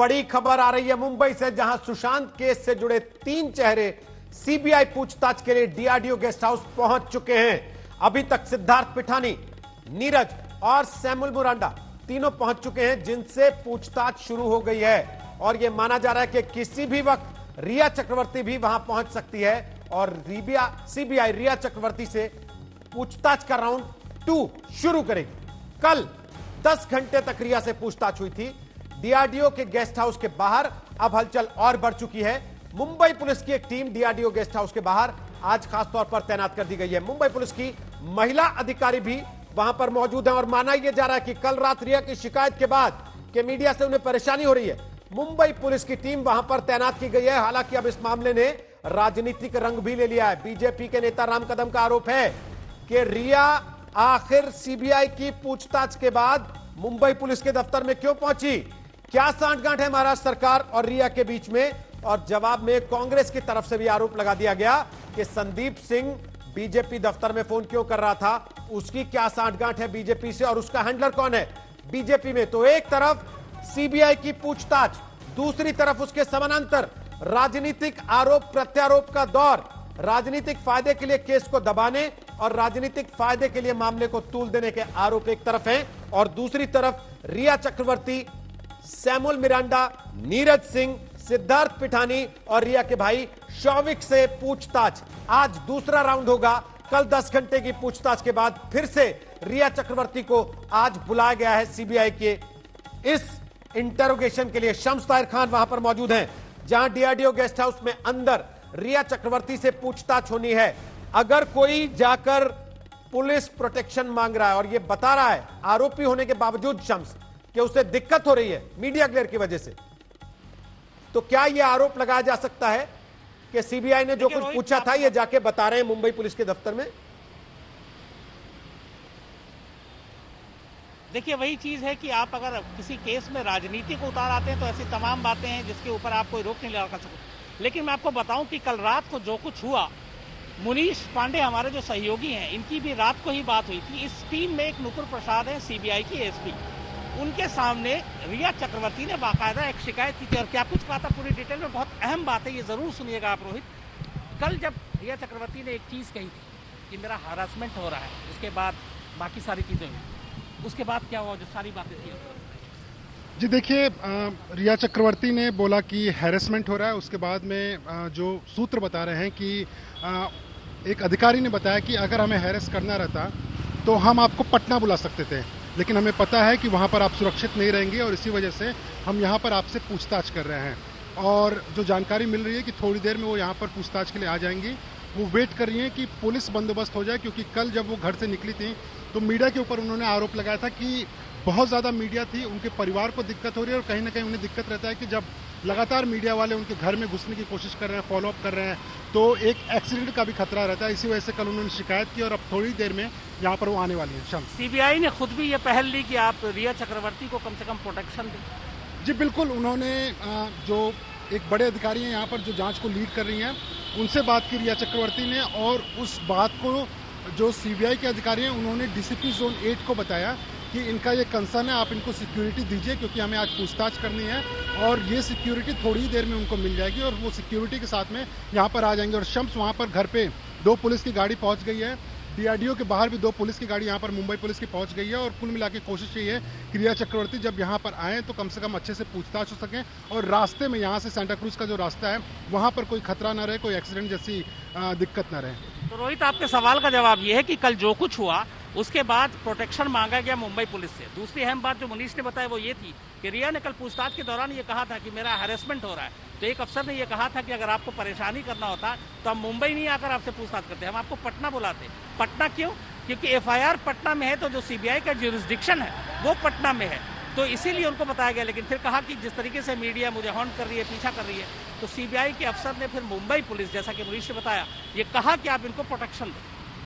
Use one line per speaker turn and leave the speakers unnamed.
बड़ी खबर आ रही है मुंबई से, जहाँ सुशांत केस से जुड़े तीन चेहरे सीबीआई पूछताछ के लिए डीआरडीओ गेस्ट हाउस पहुँच चुके हैं। अभी तक सिद्धार्थ पिठानी, नीरज और सैमुल मुरांडा तीनों पहुँच चुके हैं, जिनसे पूछताछ शुरू हो गई है। और यह माना जा रहा है कि किसी भी वक्त रिया चक्रवर्ती भी वहाँ पहुँच सकती है। और रिबिया सीबीआई रिया चक्रवर्ती से पूछताछ का राउंड टू शुरू करेगी। कल 10 घंटे तक रिया से पूछताछ हुई थी। डीआरडीओ के गेस्ट हाउस के बाहर अब हलचल और बढ़ चुकी है। मुंबई पुलिस की एक टीम डीआरडीओ गेस्ट हाउस के बाहर आज खास तौर पर तैनात कर दी गई है। मुंबई पुलिस की महिला अधिकारी भी वहाँ पर मौजूद है और माना यह जा रहा है कि कल रात रिया की शिकायत के बाद के मीडिया से उन्हें परेशानी हो रही है। मुंबई पुलिस की टीम वहाँ पर तैनात की गई है। हालाँकि अब इस मामले ने राजनीतिक रंग भी ले लिया है। बीजेपी के नेता राम कदम का आरोप है कि रिया आखिर सीबीआई की पूछताछ के बाद मुंबई पुलिस के दफ्तर में क्यों पहुँची? क्या सांठगांठ है महाराष्ट्र सरकार और रिया के बीच में? और जवाब में कांग्रेस की तरफ़ से भी आरोप लगा दिया गया कि संदीप सिंह बीजेपी दफ्तर में फ़ोन क्यों कर रहा था? उसकी क्या सांठगांठ है बीजेपी से और उसका हैंडलर कौन है? बीजेपी में तो एक तरफ़ सीबीआई की पूछताछ, दूसरी तरफ़ उसके समानांतर राजनीतिक आरोप प्रत्यारोप का दौर, राजनीतिक फ़ायदे के लिए केस को दबाने और राजनीतिक फ़ायदे के लिए मामले को तूल देने के आरोप एक तरफ़ हैं और दूसरी तरफ़ रिया चक्रवर्ती सैमुअल मिरांडा, नीरज सिंह, सिद्धार्थ पिठानी और रिया के भाई शौविक से पूछताछ। आज दूसरा राउंड होगा। कल 10 घंटे की पूछताछ के बाद फिर से रिया चक्रवर्ती को आज बुलाया गया है सीबीआई के। इस इंटरोगेशन के लिए शम्स ताहिर खान वहाँ पर मौजूद हैं, जहाँ डीआरडीओ गेस्ट हाउस में अंदर रिया चक्रवर्ती से पूछताछ होनी है। अगर कोई जाकर पुलिस प्रोटेक्शन मांग रहा है और यह बता रहा है, आरोपी होने के बावजूद शम्स कि उसे दिक्कत हो रही है मीडिया क्लियर की वजह से। तो क्या यह आरोप लगाया जा सकता है कि सीबीआई ने जो कुछ पूछा था यह जाके बता रहे हैं मुंबई पुलिस के दफ्तर में?
देखिए वही चीज़ है कि आप अगर किसी केस में राजनीति को उतार आते हैं तो ऐसी तमाम बातें हैं जिसके ऊपर आप कोई रोक नहीं लगा सकते। लेकिन मैं आपको बताऊँ कि कल रात को जो कुछ हुआ मुनीश पांडे हमारे जो सहयोगी हैं इनकी भी रात को ही बात हुई थी। इस टीम में एक नुकुर प्रसाद है सीबीआई की एसपी। उनके सामने रिया चक्रवर्ती ने बाकायदा एक शिकायत की थी और क्या कुछ कहा था पूरी डिटेल में, बहुत अहम बात है, ये ज़रूर सुनिएगा आप, रोहित। कल जब रिया चक्रवर्ती ने एक चीज़ कही थी कि मेरा हरासमेंट हो रहा है, उसके बाद बाकी सारी चीज़ें उसके बाद क्या हुआ, जो सारी बातें थी।
जी, देखिए रिया चक्रवर्ती ने बोला कि हैरेसमेंट हो रहा है, उसके बाद में जो सूत्र बता रहे हैं कि एक अधिकारी ने बताया कि अगर हमें हैरेस करना रहता तो हम आपको पटना बुला सकते थे। लेकिन हमें पता है कि वहाँ पर आप सुरक्षित नहीं रहेंगे और इसी वजह से हम यहाँ पर आपसे पूछताछ कर रहे हैं। और जो जानकारी मिल रही है कि थोड़ी देर में वो यहाँ पर पूछताछ के लिए आ जाएँगी। वो वेट कर रही हैं कि पुलिस बंदोबस्त हो जाए, क्योंकि कल जब वो घर से निकली थी तो मीडिया के ऊपर उन्होंने आरोप लगाया था कि बहुत ज़्यादा मीडिया थी, उनके परिवार को दिक्कत हो रही है और कहीं ना कहीं उन्हें दिक्कत रहता है कि जब लगातार मीडिया वाले उनके घर में घुसने की कोशिश कर रहे हैं फॉलोअप कर रहे हैं तो एक एक्सीडेंट का भी खतरा रहता है इसी वजह से कल उन्होंने शिकायत की और अब थोड़ी देर में यहाँ पर वो आने वाली है। शम
सीबीआई ने खुद भी ये पहल ली कि आप रिया चक्रवर्ती को कम से कम प्रोटेक्शन दें।
जी बिल्कुल उन्होंने जो एक बड़े अधिकारी हैं यहाँ पर जो जाँच को लीड कर रही हैं उनसे बात की रिया चक्रवर्ती ने और उस बात को जो सीबीआई के अधिकारी हैं उन्होंने डीसीपी जोन एट को बताया कि इनका ये कंसर्न है, आप इनको सिक्योरिटी दीजिए क्योंकि हमें आज पूछताछ करनी है और ये सिक्योरिटी थोड़ी देर में उनको मिल जाएगी और वो सिक्योरिटी के साथ में यहाँ पर आ जाएँगे और शम्स वहाँ पर घर पे दो पुलिस की गाड़ी पहुँच गई है। डीआरडीओ के बाहर भी दो पुलिस की गाड़ी यहाँ पर मुंबई पुलिस की पहुँच गई है और कुल मिला कोशिश यही है कि रिया चक्रवर्ती जब यहाँ पर आए तो कम से कम अच्छे से पूछताछ हो सके और रास्ते में यहाँ से सेंटा क्रूज का जो रास्ता है, वहाँ पर कोई खतरा ना रहे, कोई एक्सीडेंट जैसी दिक्कत ना रहे।
तो रोहित, आपके सवाल का जवाब ये है कि कल जो कुछ हुआ उसके बाद प्रोटेक्शन मांगा गया मुंबई पुलिस से। दूसरी अहम बात जो मनीष ने बताया वो ये थी कि रिया ने कल पूछताछ के दौरान ये कहा था कि मेरा हेरेसमेंट हो रहा है। तो एक अफसर ने ये कहा था कि अगर आपको परेशानी करना होता तो हम मुंबई नहीं आकर आपसे पूछताछ करते। हम आपको पटना बुलाते। पटना क्यों? क्योंकि एफआईआर पटना में है तो जो सीबीआई का जुरिस्डिक्शन है, वो पटना में है। तो इसीलिए उनको बताया गया, लेकिन फिर कहा कि जिस तरीके से मीडिया मुझे हॉन्ट कर रही है, पीछा कर रही है तो सीबीआई के अफसर ने फिर मुंबई पुलिस, जैसा कि मनीष ने बताया, ये कहा कि आप इनको प्रोटेक्शन दें।